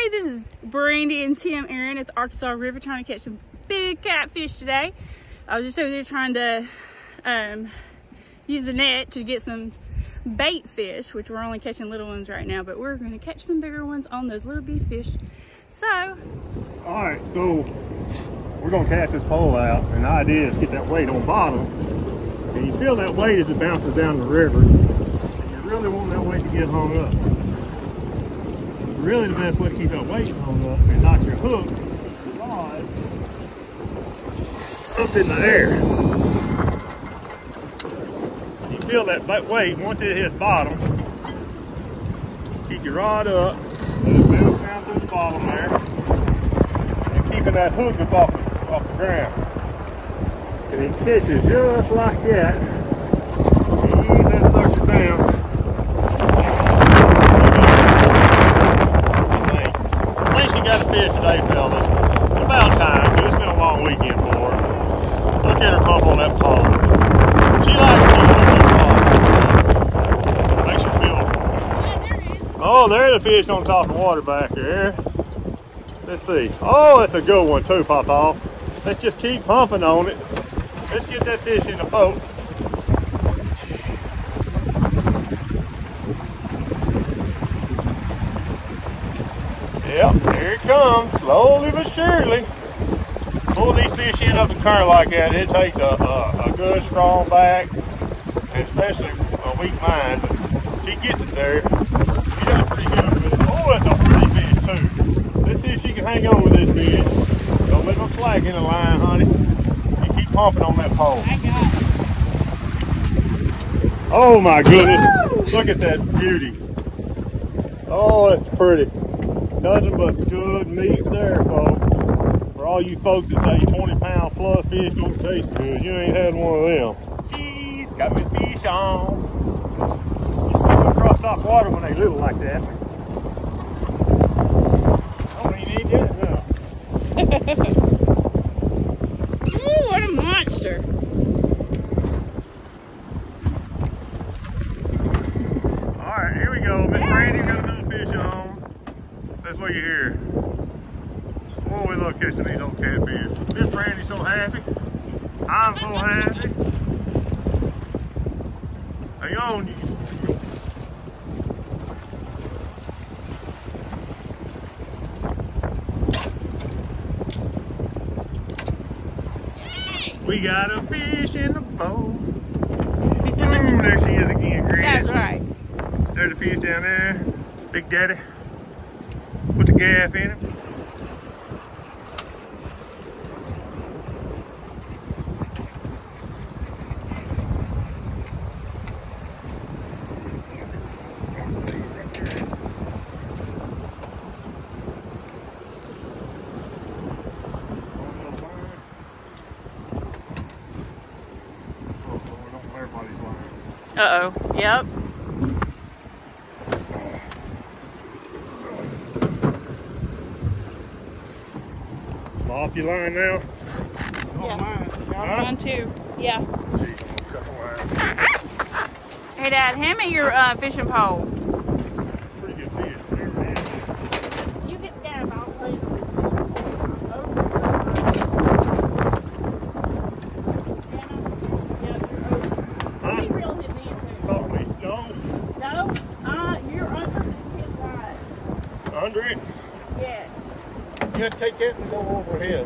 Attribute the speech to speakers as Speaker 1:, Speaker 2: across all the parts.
Speaker 1: Hey, this is Brandy and Tim Aaron at the Arkansas River trying to catch some big catfish today. I was just over there trying to um, use the net to get some bait fish, which we're only catching little ones right now, but we're gonna catch some bigger ones on those little beef fish. So.
Speaker 2: All right, so we're gonna cast this pole out, and the idea is get that weight on bottom, and you feel that weight as it bounces down the river, and you really want that weight to get hung up. Really the best way to keep that weight hung up and knock your hook, rod, up in the air. You feel that weight, once it hits bottom, keep your rod up, let it bounce down to the bottom there, and keeping that hook up off the, off the ground. And it fishes just like that. Ease that sucker down. I think she got a fish today, fella. It's about time, but it's been a long weekend for her. Look at her pump on that pole. She likes pulling on that pole. Makes her feel. Oh, there's a fish on top of the water back there. Let's see. Oh, that's a good one too, Papa. Let's just keep pumping on it. Let's get that fish in the boat. Yep, here it comes, slowly but surely. Pull these fish in up the current like that, it takes a, a, a good strong back, especially a weak mind. But she gets it there. She does pretty good with it. Oh, that's a pretty fish too. Let's see if she can hang on with this fish. Don't let no slack in the line, honey. You keep pumping on that pole.
Speaker 1: I got it.
Speaker 2: Oh my goodness. Look at that beauty. Oh, that's pretty. Nothing but good meat there, folks. For all you folks that say 20 pound plus fish don't taste good, you ain't had one of them. She's got me fish on. You skip across top water when they little like that. Oh, you need that now.
Speaker 1: Monster.
Speaker 2: All right, here we go. Miss Brandy got another fish on. That's what you hear. Oh, we love catching these old catfish. Miss Brandy's so happy. I'm so happy. Hang on. We got a fish in the boat. Boom, there she is again, Granny.
Speaker 1: That's right.
Speaker 2: There's a fish down there. Big Daddy. Put the gaff in him.
Speaker 1: Uh oh. Yep.
Speaker 2: Off your line now.
Speaker 1: Yeah.
Speaker 2: Huh?
Speaker 1: Mine too. Yeah.
Speaker 2: See, cut the line.
Speaker 1: Hey, Dad, hand me your uh, fishing pole.
Speaker 2: It's pretty good fish. Whatever it is.
Speaker 1: You get down. I'll play
Speaker 2: Huh? Thought we don't.
Speaker 1: No, uh, you're under this hip line.
Speaker 2: Under it.
Speaker 1: Yes.
Speaker 2: You gotta take it and go over his.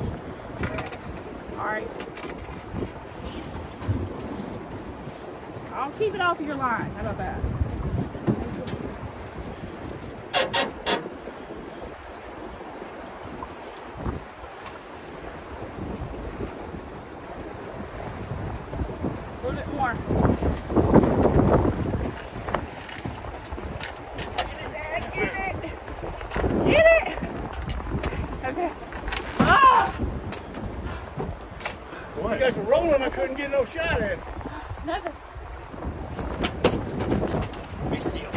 Speaker 1: All right. I'll keep it off of your line. How about that? A little bit more.
Speaker 3: couldn't get no shot at him.
Speaker 1: Nothing. Be still.